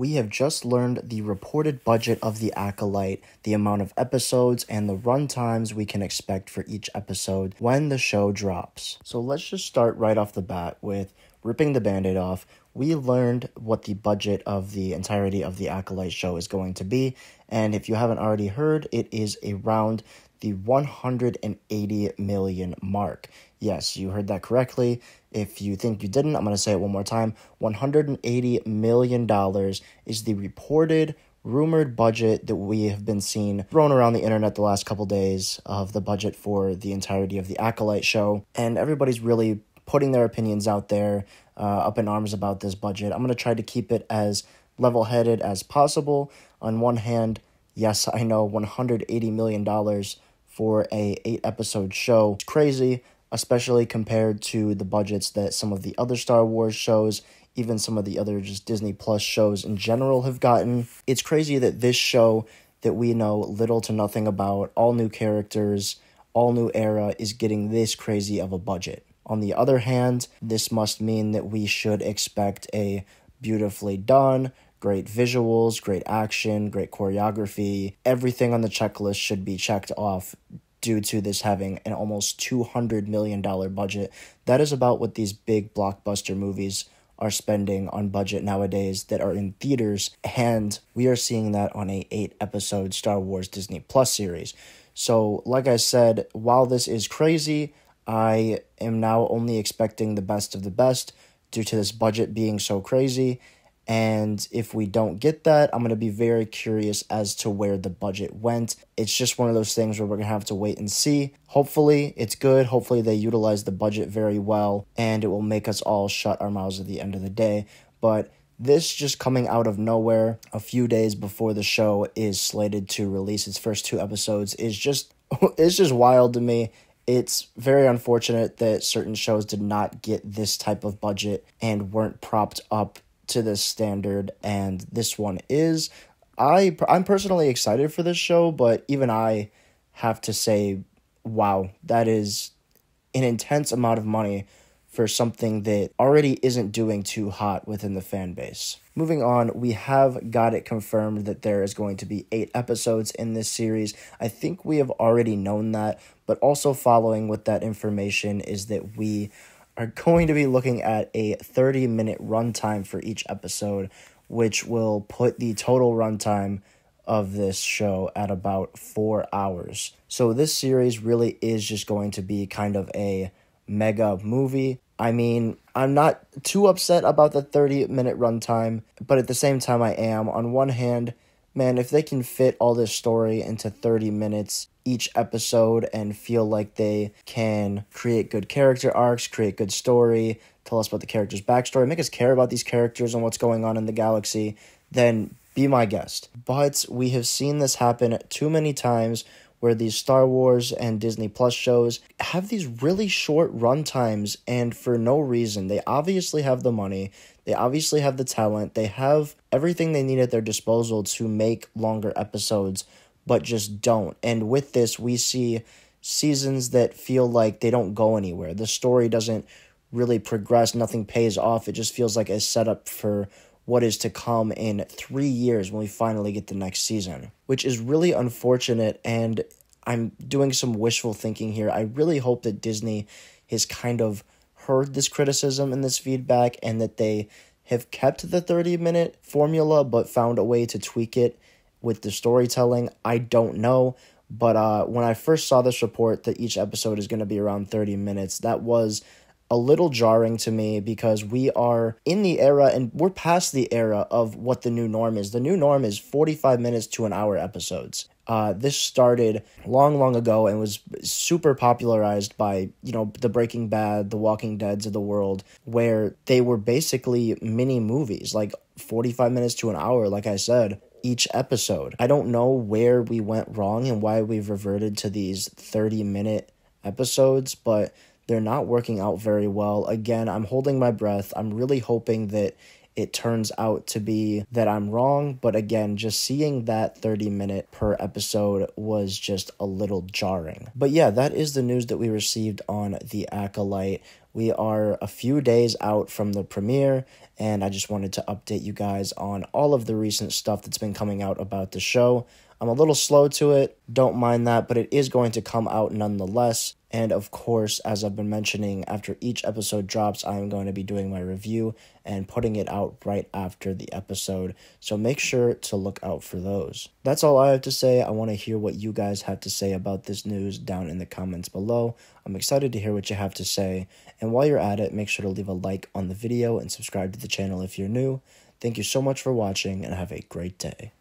we have just learned the reported budget of The Acolyte, the amount of episodes, and the run times we can expect for each episode when the show drops. So let's just start right off the bat with ripping the band aid off. We learned what the budget of the entirety of The Acolyte show is going to be, and if you haven't already heard, it is around the 180 million mark. Yes, you heard that correctly. If you think you didn't, I'm going to say it one more time. $180 million is the reported, rumored budget that we have been seeing thrown around the internet the last couple days of the budget for the entirety of the Acolyte show. And everybody's really putting their opinions out there, uh, up in arms about this budget. I'm going to try to keep it as level headed as possible. On one hand, yes, I know $180 million for a eight episode show. It's crazy especially compared to the budgets that some of the other Star Wars shows, even some of the other just Disney Plus shows in general have gotten. It's crazy that this show that we know little to nothing about, all new characters, all new era, is getting this crazy of a budget. On the other hand, this must mean that we should expect a beautifully done, great visuals, great action, great choreography. Everything on the checklist should be checked off due to this having an almost $200 million budget. That is about what these big blockbuster movies are spending on budget nowadays that are in theaters and we are seeing that on a 8 episode Star Wars Disney Plus series. So, like I said, while this is crazy, I am now only expecting the best of the best due to this budget being so crazy and if we don't get that, I'm going to be very curious as to where the budget went. It's just one of those things where we're going to have to wait and see. Hopefully, it's good. Hopefully, they utilize the budget very well and it will make us all shut our mouths at the end of the day. But this just coming out of nowhere a few days before the show is slated to release its first two episodes is just it's just wild to me it's very unfortunate that certain shows did not get this type of budget and weren't propped up to this standard, and this one is. I I'm personally excited for this show, but even I have to say, wow, that is an intense amount of money for something that already isn't doing too hot within the fan base. Moving on, we have got it confirmed that there is going to be eight episodes in this series. I think we have already known that, but also following with that information is that we are going to be looking at a 30 minute runtime for each episode, which will put the total runtime of this show at about four hours. So, this series really is just going to be kind of a mega movie. I mean, I'm not too upset about the 30 minute runtime, but at the same time, I am. On one hand, man, if they can fit all this story into 30 minutes, each episode and feel like they can create good character arcs, create good story, tell us about the character's backstory, make us care about these characters and what's going on in the galaxy, then be my guest. But we have seen this happen too many times where these Star Wars and Disney Plus shows have these really short run times and for no reason. They obviously have the money, they obviously have the talent, they have everything they need at their disposal to make longer episodes but just don't. And with this, we see seasons that feel like they don't go anywhere. The story doesn't really progress, nothing pays off. It just feels like a setup for what is to come in three years when we finally get the next season, which is really unfortunate. And I'm doing some wishful thinking here. I really hope that Disney has kind of heard this criticism and this feedback and that they have kept the 30 minute formula but found a way to tweak it with the storytelling. I don't know. But uh, when I first saw this report that each episode is going to be around 30 minutes, that was a little jarring to me because we are in the era and we're past the era of what the new norm is. The new norm is 45 minutes to an hour episodes. Uh, this started long, long ago and was super popularized by, you know, the Breaking Bad, the Walking Deads of the world, where they were basically mini movies, like 45 minutes to an hour, like I said each episode. I don't know where we went wrong and why we've reverted to these 30 minute episodes, but they're not working out very well. Again, I'm holding my breath. I'm really hoping that it turns out to be that I'm wrong. But again, just seeing that 30 minute per episode was just a little jarring. But yeah, that is the news that we received on The Acolyte. We are a few days out from the premiere, and I just wanted to update you guys on all of the recent stuff that's been coming out about the show. I'm a little slow to it, don't mind that, but it is going to come out nonetheless. And of course, as I've been mentioning, after each episode drops, I am going to be doing my review and putting it out right after the episode. So make sure to look out for those. That's all I have to say. I want to hear what you guys have to say about this news down in the comments below. I'm excited to hear what you have to say. And while you're at it, make sure to leave a like on the video and subscribe to the channel if you're new. Thank you so much for watching and have a great day.